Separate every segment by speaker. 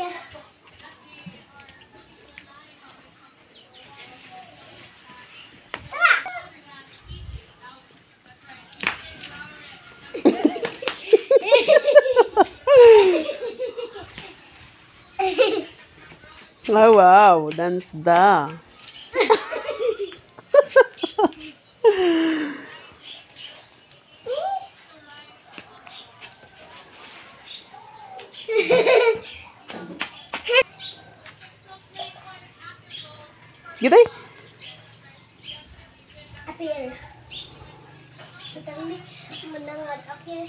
Speaker 1: Oh, wow. Dance da. Gitu eh.
Speaker 2: Apir. Kita ini mendengar apir.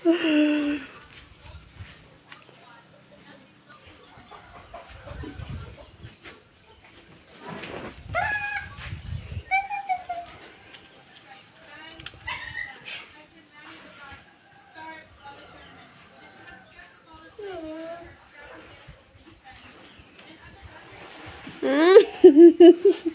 Speaker 1: Hmm. 嗯。